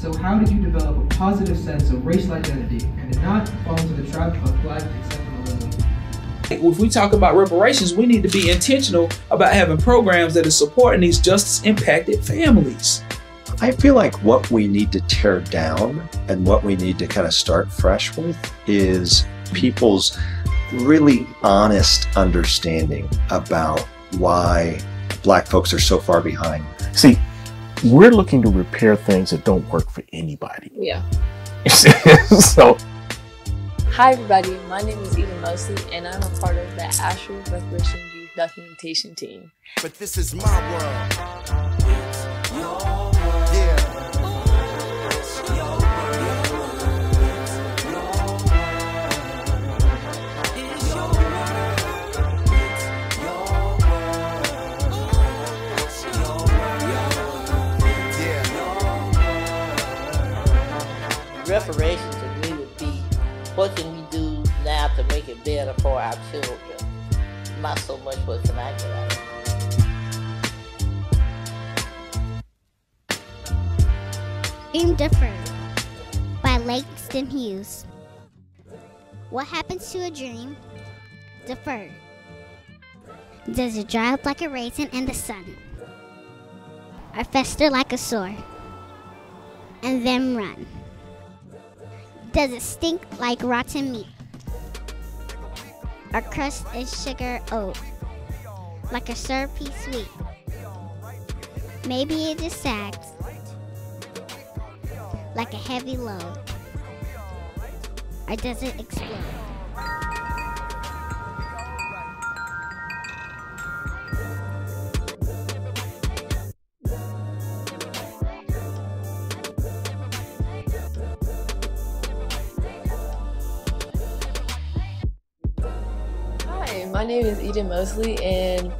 So how did you develop a positive sense of racial identity and did not fall into the trap of black exceptionalism? If we talk about reparations, we need to be intentional about having programs that are supporting these justice impacted families. I feel like what we need to tear down and what we need to kind of start fresh with is people's really honest understanding about why black folks are so far behind. See, we're looking to repair things that don't work for anybody. Yeah. so, Hi, everybody. My name is Eden Mosley, and I'm a part of the Asheville Reparation Youth Documentation Team. But this is my world. A dream? Deferred. Does it dry up like a raisin in the sun? Or fester like a sore? And then run? Does it stink like rotten meat? Or crust is sugar oat? Like a syrupy sweet? Maybe it just sags like a heavy load? Or does it explode? Name is Eden Mosley, and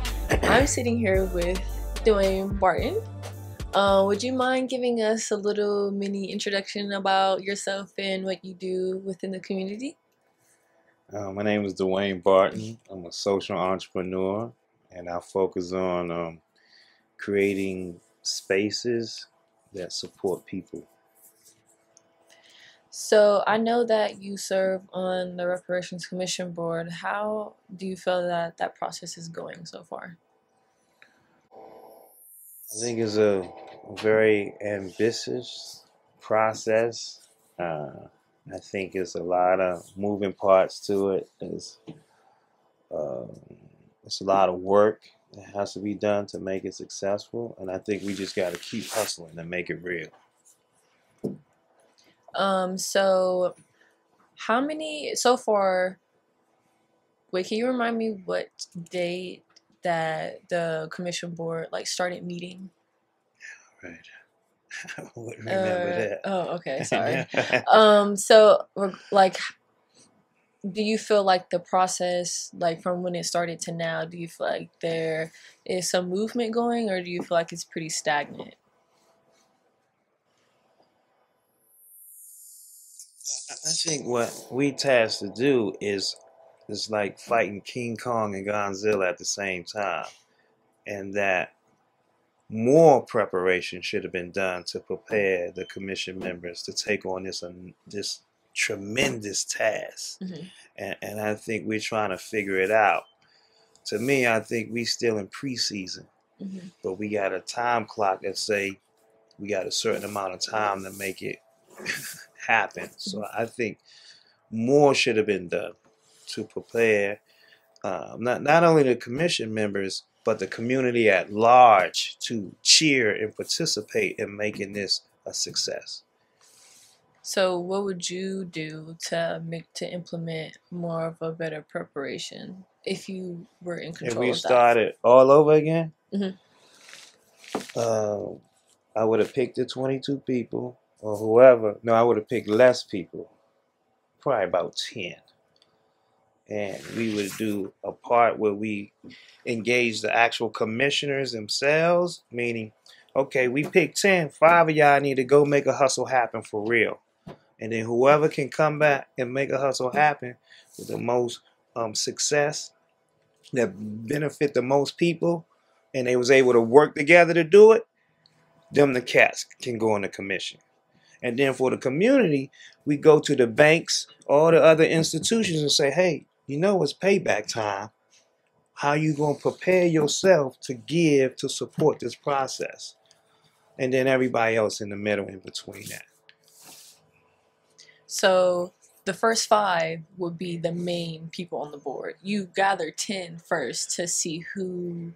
I'm sitting here with DeWayne Barton. Uh, would you mind giving us a little mini introduction about yourself and what you do within the community? Uh, my name is DeWayne Barton. I'm a social entrepreneur, and I focus on um, creating spaces that support people. So I know that you serve on the Reparations Commission Board. How do you feel that that process is going so far? I think it's a very ambitious process. Uh, I think it's a lot of moving parts to it. It's, um, it's a lot of work that has to be done to make it successful, and I think we just got to keep hustling and make it real. Um, so how many so far? Wait, can you remind me what date that the commission board like started meeting? Right. I wouldn't remember Uh, that. Oh, okay, sorry. um, so like, do you feel like the process, like from when it started to now, do you feel like there is some movement going, or do you feel like it's pretty stagnant? I think what we tasked to do is is like fighting King Kong and Godzilla at the same time, and that more preparation should have been done to prepare the commission members to take on this um, this tremendous task. Mhm. And, and I think we're trying to figure it out. To me, I think we still in preseason, Mhm. but we got a time clock that say we got a certain amount of time to make it happen. So I think more should have been done to prepare um, not not only the commission members but the community at large to cheer and participate in making this a success. So, what would you do to make to implement more of a better preparation if you were in control? If we started all over again, Mhm. uh, I would have picked the 22 people or whoever. No, I would have picked less people, probably about 10. And we would do a part where we engage the actual commissioners themselves, meaning, okay, we picked 10, five of y'all need to go make a hustle happen for real. And then whoever can come back and make a hustle happen with the most um, success that benefit the most people, and they was able to work together to do it, them the cats can go on the commission. And then for the community, we go to the banks, all the other institutions, and say, "Hey, you know it's payback time. How you gonna prepare yourself to give to support this process?" And then everybody else in the middle, in between that. So the first five would be the main people on the board. You gather 10 first to see who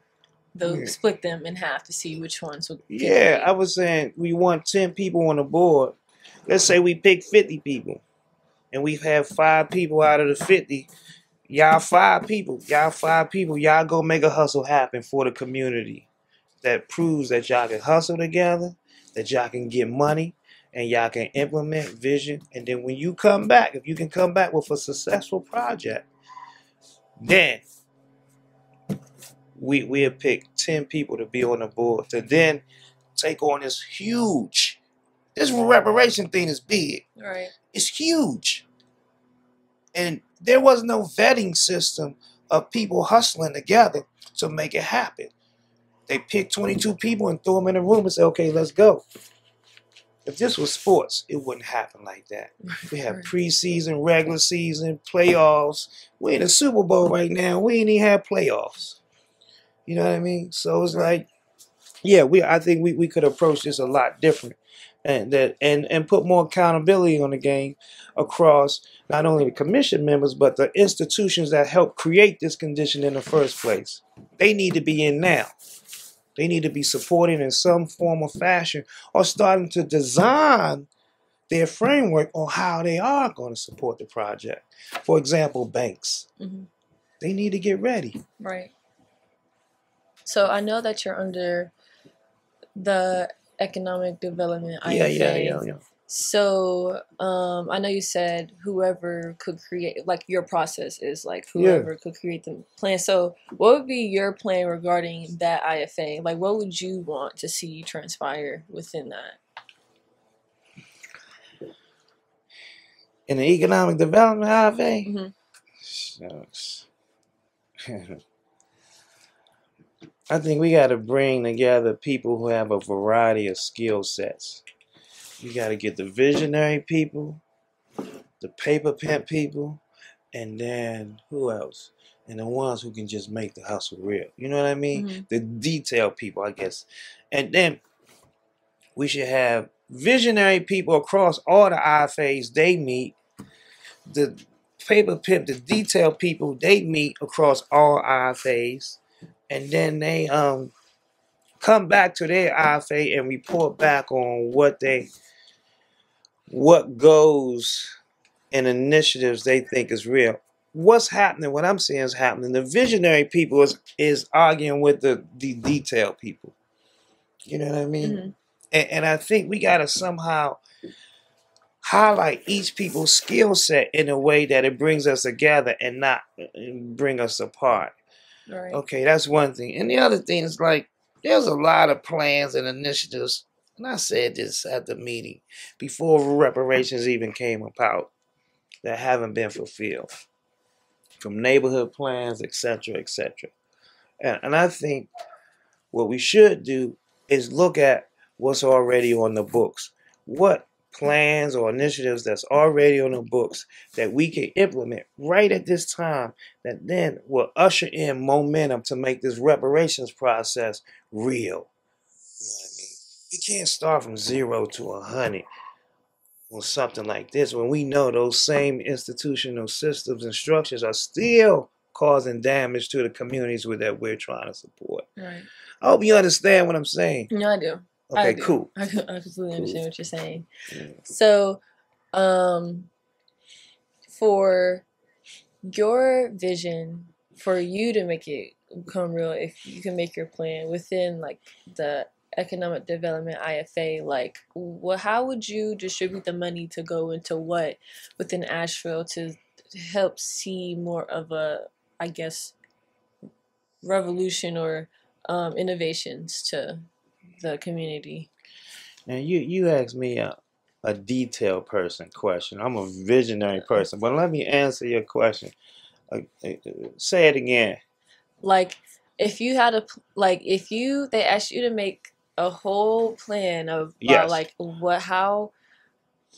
they'll Yeah. split them in half to see which ones will Yeah. I was saying we want 10 people on the board. Let's say we pick 50 people and we have five people out of the 50. Y'all five people, y'all five people, y'all go make a hustle happen for the community that proves that y'all can hustle together, that y'all can get money, and y'all can implement vision. And then when you come back, if you can come back with a successful project, then we we'll pick 10 people to be on the board to then take on this huge this reparation thing is big. Right. it's huge. And there was no vetting system of people hustling together to make it happen. They picked 22 people and threw them in a room and said okay let's go. If this was sports it wouldn't happen like that. We have preseason regular season playoffs. We in the super bowl right now. We ain't even have playoffs you know what i mean? So it's like yeah we i think we, we could approach this a lot different and that and and put more accountability on the game across not only the commission members but the institutions that help create this condition in the first place. They need to be in now. They need to be supported in some form or fashion or starting to design their framework on how they are going to support the project. For example banks. Mhm. they need to get ready. Right. So I know that you're under the economic development IFA. yeah yeah yeah yeah So um, I know you said whoever could create, like your process is like Yeah. whoever could create the plan. So what would be your plan regarding that IFA? Like what would you want to see transpire within that? in the economic development IFA Mhm. I think we got to bring together people who have a variety of skill sets. You got to get the visionary people, the paper pimp people, and then who else? And the ones who can just make the hustle real. You know what I mean? Mhm. The detail people, I guess. And then we should have visionary people across all the IFAs they meet. The paper pimp, the detail people, they meet across all IFAs, and then they um come back to their IFA and report back on what they what goes and initiatives they think is real. What's happening? What I'm seeing is happening. The visionary people is is arguing with the the detail people. You know what I mean? Mhm. And, and I think we gotta somehow highlight each people's skill set in a way that it brings us together and not bring us apart. Right. Okay, that's one thing. And the other thing is like there's a lot of plans and initiatives. And I said this at the meeting before reparations even came about that haven't been fulfilled. From neighborhood plans, etc., etc. And, and I think what we should do is look at what's already on the books. What plans or initiatives that's already on the books that we can implement right at this time that then will usher in momentum to make this reparations process real. You know what I mean? We can't start from zero to a hundred on something like this when we know those same institutional systems and structures are still causing damage to the communities with that we're trying to support. Right. I hope you understand what I'm saying. No, I do. I Okay, do. cool. I, co- I completely understand what you're saying. Yeah. So, um, for your vision, for you to make it become real, if you can make your plan within like the economic development IFA, like what, how would you distribute the money to go into what within Asheville to help see more of a, I guess, revolution or um, innovations to the community? Now you you asked me a a detailed person question. I'm a visionary person, but let me answer your question. Uh, uh, uh, say it again. like if you had a like if you they asked you to make a whole plan of about Yes. like what how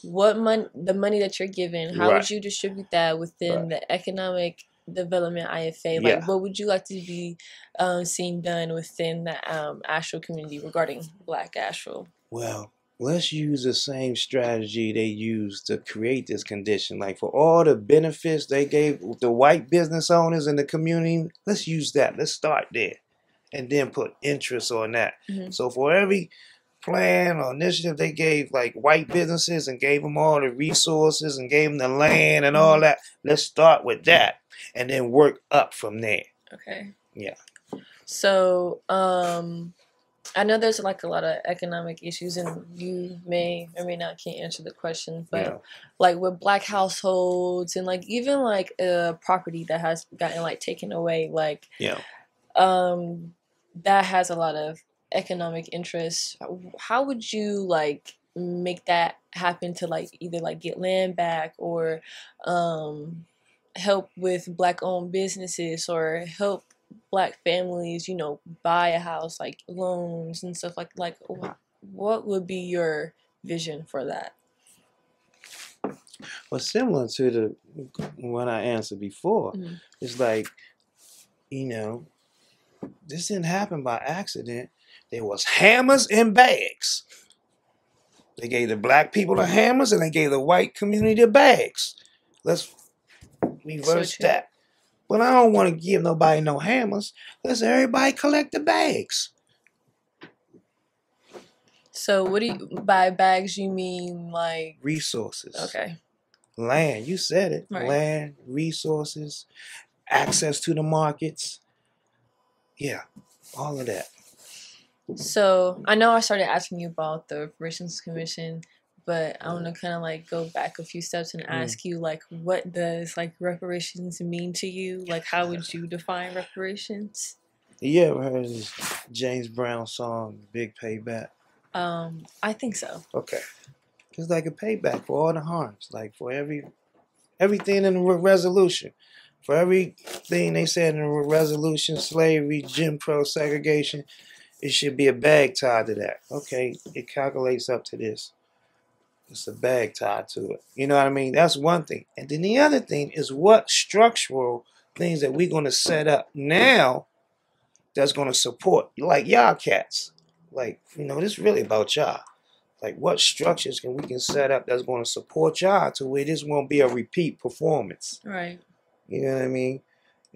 what mon- the money that you're given, how Right. would you distribute that within Right. the economic development IFA? Like, Yeah. what would you like to be um, seen done within the um, Asheville community regarding Black Asheville? Well, let's use the same strategy they used to create this condition. Like for all the benefits they gave the white business owners in the community, let's use that. Let's start there. And then put interest on that. Mhm. So for every plan or initiative they gave like white businesses and gave them all the resources and gave them the land and all that, let's start with that and then work up from there. Okay. Yeah. So, um, I know there's like a lot of economic issues, and you may or may not can't answer the question, but Yeah. like with black households and like even like a property that has gotten like taken away, like Yeah. um, that has a lot of economic interest. How would you like make that happen to like either like get land back or um, help with black owned businesses or help black families, you know, buy a house, like loans and stuff like like what would be your vision for that? Well, similar to the one I answered before, Mhm. it's like, you know, this didn't happen by accident. There was hammers and bags. They gave the black people the hammers and they gave the white community the bags. Let's reverse true. that. But I don't want to give nobody no hammers. Let's everybody collect the bags. So what do you by bags you mean like Resources. okay. Land, you said it. Right. Land, resources, access to the markets. Yeah, all of that. So I know I started asking you about the reparations commission, but I want to kind of like go back a few steps and ask you like, what does like reparations mean to you? Like, how would you define reparations? You ever heard this James Brown song, Big Payback? Um, I think so. Okay. It's like a payback for all the harms, like for every everything in the resolution. For everything they said in the resolution, slavery, Jim Crow, segregation, it should be a bag tied to that. Okay, it calculates up to this. It's a bag tied to it. You know what I mean? That's one thing. And then the other thing is what structural things that we're going to set up now that's going to support, like y'all cats. Like, you know, this really about y'all. Like, what structures can we can set up that's going to support y'all to where this won't be a repeat performance? Right. You know what I mean?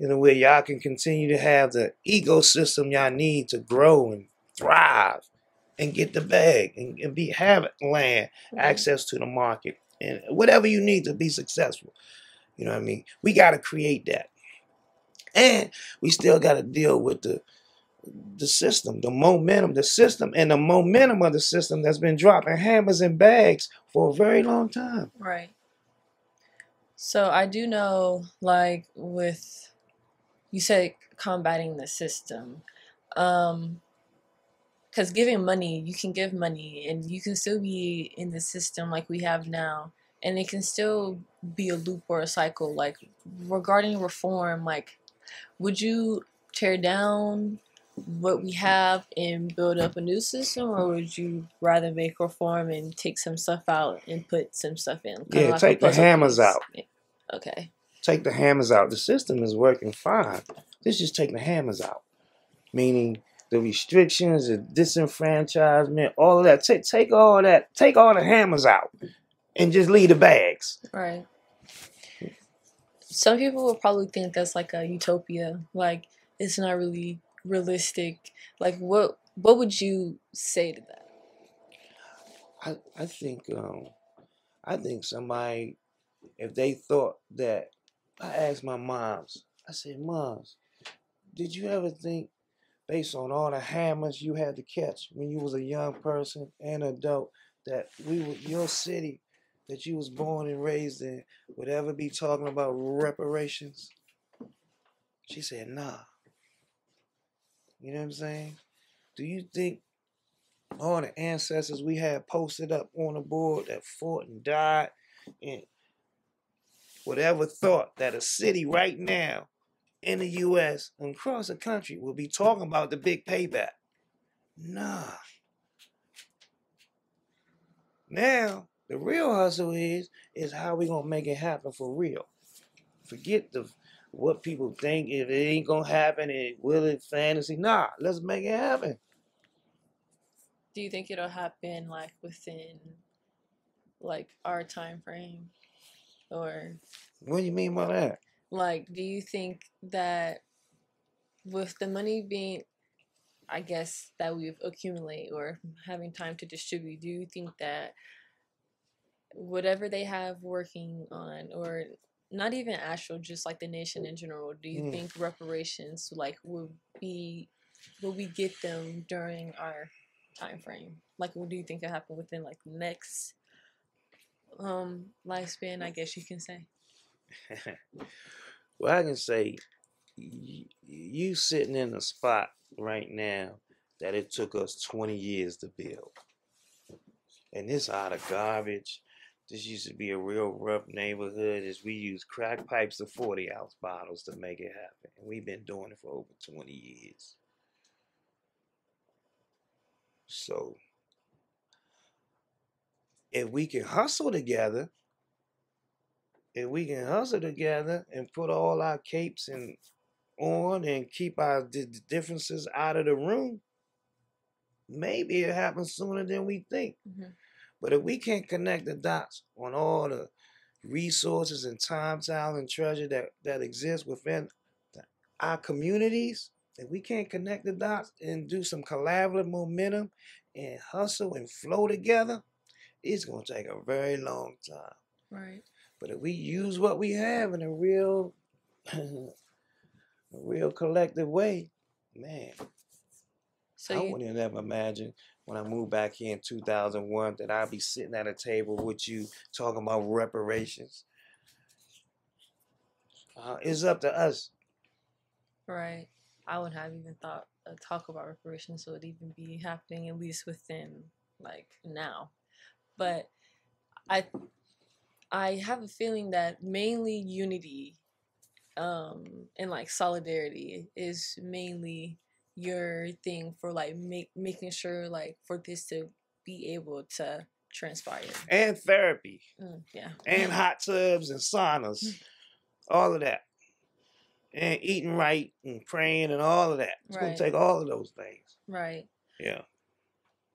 In a way y'all can continue to have the ecosystem y'all need to grow and thrive and get the bag and, and be have land, mm-hmm. access to the market, and whatever you need to be successful. You know what I mean? We got to create that. And we still got to deal with the the system, the momentum, the system, and the momentum of the system that's been dropping hammers and bags for a very long time. Right. So I do know, like with you said, combating the system. Um, because giving money, you can give money, and you can still be in the system like we have now, and it can still be a loop or a cycle. Like regarding reform, like would you tear down what we have and build up a new system, or would you rather make reform and take some stuff out and put some stuff in? Kinda Yeah, like take the hammers out. Okay. Take the hammers out. The system is working fine. Let's just take the hammers out. Meaning the restrictions, the disenfranchisement, all of that. Take take all that, take all the hammers out and just leave the bags. Right. Some people will probably think that's like a utopia. Like it's not really realistic. Like what what would you say to that? I, I think um I think somebody if they thought that I asked my moms, I said, Moms, did you ever think based on all the hammers you had to catch when you was a young person and adult that we would your city that you was born and raised in would ever be talking about reparations? She said, nah. You know what I'm saying? Do you think all the ancestors we had posted up on the board that fought and died and whatever thought that a city right now in the US and across the country will be talking about the big payback. Nah. Now The real hustle is is how we gonna make it happen for real. Forget the what people think if it ain't gonna happen, it will it fantasy. Nah, let's make it happen. Do you think it'll happen like within like our time frame? Or What do you mean by that? like do you think that with the money being I guess that we've accumulated or having time to distribute, do you think that whatever they have working on or not even Asheville, just like the nation in general, do you Mm. think reparations like will be will we get them during our time frame? Like what do you think will happen within like next um lifespan, I guess you can say? well, I can say y- you sitting in a spot right now that it took us 20 years to build. And this out of garbage. This used to be a real rough neighborhood as we used crack pipes to 40 ounce bottles to make it happen. And we've been doing it for over 20 years. So if we can hustle together, if we can hustle together and put all our capes and on and keep our di- di- differences out of the room, maybe it happens sooner than we think. Mhm. But if we can't connect the dots on all the resources and time, talent, and treasure that, that exists within the- our communities, if we can't connect the dots and do some collaborative momentum and hustle and flow together, it's going to take a very long time. Right. But if we use what we have in a real, a real collective way, man, So I you wouldn't have imagined when I moved back here in 2001 that I'd be sitting at a table with you talking about reparations. Uh, it's up to us. Right. I wouldn't have even thought a talk about reparations would even be happening at least within like now. But I I have a feeling that mainly unity um and like solidarity is mainly your thing for like make, making sure like for this to be able to transpire. And therapy, Mm, yeah. and hot tubs, and saunas, all of that. And eating right, and praying, and all of that. It's going to take all of those things. Right. Yeah.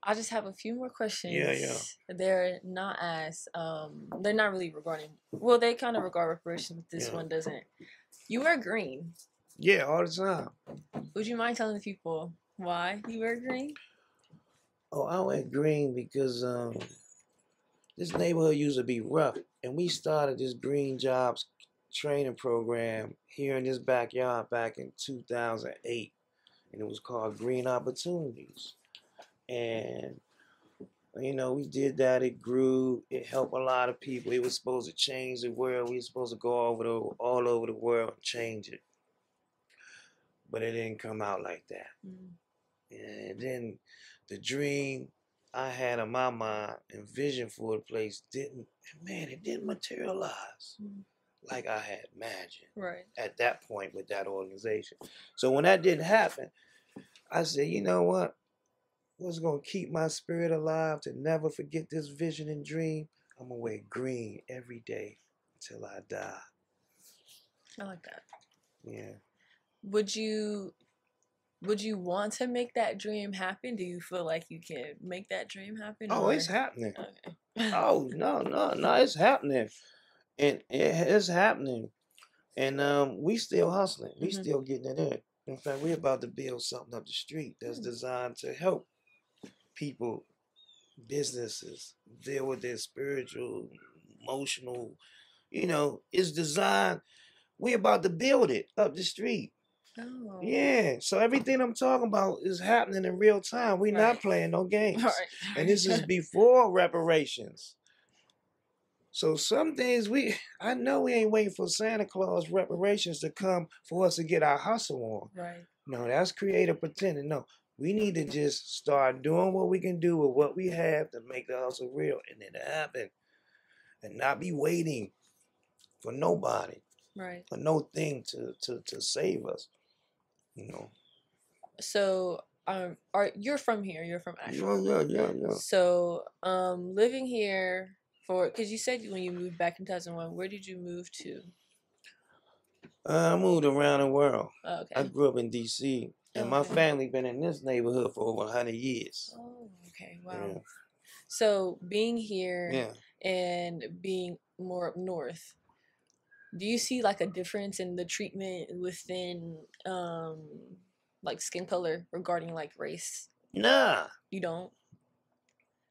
I just have a few more questions. Yeah, yeah. They're not as um they're not really regarding well, they kind of regard reparations, but this Yeah. one doesn't. You wear green. Yeah, all the time. Would you mind telling the people why you wear green? Oh, I went green because um, this neighborhood used to be rough, and we started this green jobs training program here in this backyard back in 2008, and it was called Green Opportunities. And you know, we did that. It grew. It helped a lot of people. It was supposed to change the world. We were supposed to go over the all over the world and change it, but it didn't come out like that. Mm. And then the dream I had in my mind and vision for the place didn't, man, it didn't materialize Mm. like I had imagined Right. at that point with that organization. So when that didn't happen, I said, you know what? What's going to keep my spirit alive to never forget this vision and dream? I'm going to wear green every day until I die. I like that. Yeah. Would you would you want to make that dream happen? Do you feel like you can make that dream happen? Oh, or- it's happening. Okay. oh no no no it's happening and it is happening and um we still hustling we Mhm. still getting it in in fact we're about to build something up the street that's designed to help people businesses deal with their spiritual emotional you know it's designed we're about to build it up the street Oh. yeah so everything i'm talking about is happening in real time we're not playing no games right. and this is before reparations. So some things we, I know we ain't waiting for Santa Claus reparations to come for us to get our hustle on. right. No, that's creative pretending. No, we need to just start doing what we can do with what we have to make the hustle real, and it happen, and not be waiting for nobody, Right. for no thing to to to save us. You know. So um are you're from here, you're from Asheville. Yeah, yeah, yeah, yeah. So, um, living here for because you said when you moved back in 2001 where did you move to Uh, I moved around the world. oh, okay I grew up in D.C. and my family been in this neighborhood for over hundred years. oh okay wow Yeah. so being here Yeah. and being more up north do you see like a difference in the treatment within um like skin color regarding like race Nah. you don't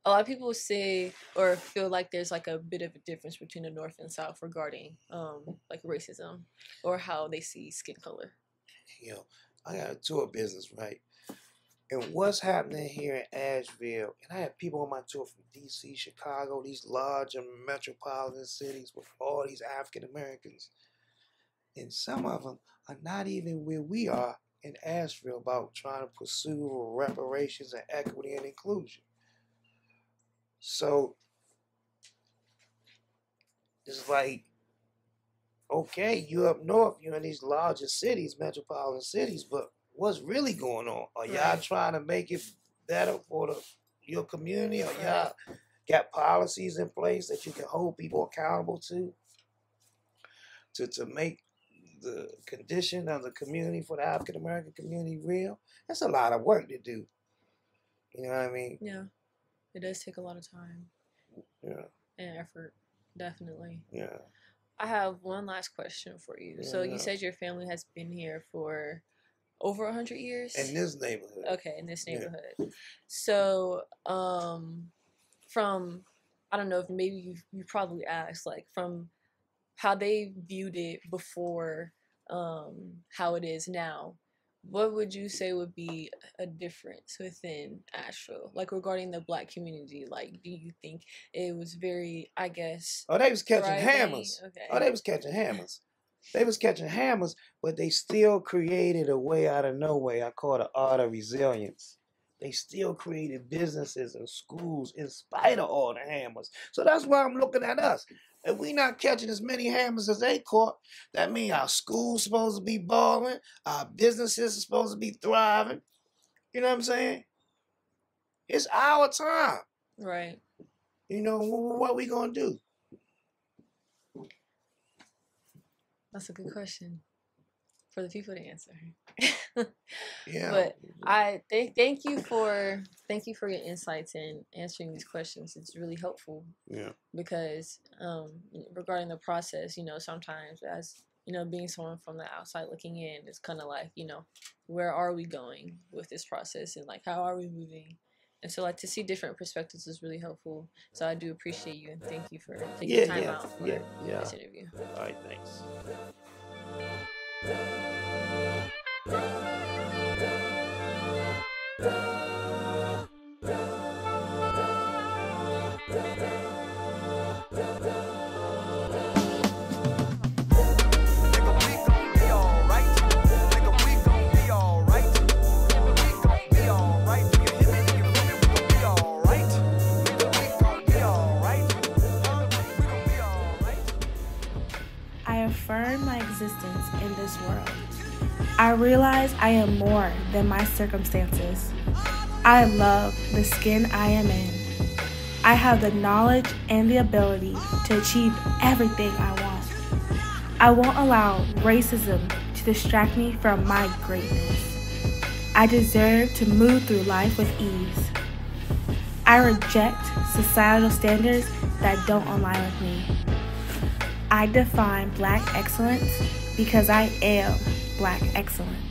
a lot of people say or feel like there's like a bit of a difference between the north and south regarding um like racism or how they see skin color you know, I got a tour business, right? And what's happening here in Asheville, and I have people on my tour from DC, Chicago, these large metropolitan cities with all these African Americans. And some of them are not even where we are in Asheville about trying to pursue reparations and equity and inclusion. So it's like okay, you up north, you're in these larger cities, metropolitan cities, but what's really going on? Are y'all Right. trying to make it better for the your community? Or y'all got policies in place that you can hold people accountable to? To to make the condition of the community for the African American community real? That's a lot of work to do. You know what I mean? yeah it does take a lot of time Yeah, and effort definitely yeah. I have one last question for you. So you said your family has been here for over a hundred years. In this neighborhood. okay, in this Yeah. neighborhood. So, um, from I don't know if maybe you you probably asked like from how they viewed it before, um, how it is now. What would you say would be a difference within Asheville, like regarding the Black community? Like, do you think it was very, I guess, Oh, they was catching thriving? hammers. Okay. Oh, they was catching hammers. They was catching hammers, but they still created a way out of no way. I call it the art of resilience. They still created businesses and schools in spite of all the hammers. So that's why I'm looking at us. If we not catching as many hammers as they caught, that means our school's supposed to be balling, our businesses are supposed to be thriving. You know what I'm saying? It's our time. right? You know, what we gonna do? That's a good question for the people to answer. Yeah. But I thank thank you for thank you for your insights and answering these questions. It's really helpful yeah. because um, regarding the process, you know, sometimes as you know, being someone from the outside looking in, it's kind of like you know, where are we going with this process and like how are we moving? And so, like to see different perspectives is really helpful. So I do appreciate you and thank you for taking Yeah, time yeah, out for yeah, yeah. this interview. All right, thanks. Affirm my existence in this world. I realize I am more than my circumstances. I love the skin I am in. I have the knowledge and the ability to achieve everything I want. I won't allow racism to distract me from my greatness. I deserve to move through life with ease. I reject societal standards that don't align with me. I define black excellence because I am black excellence.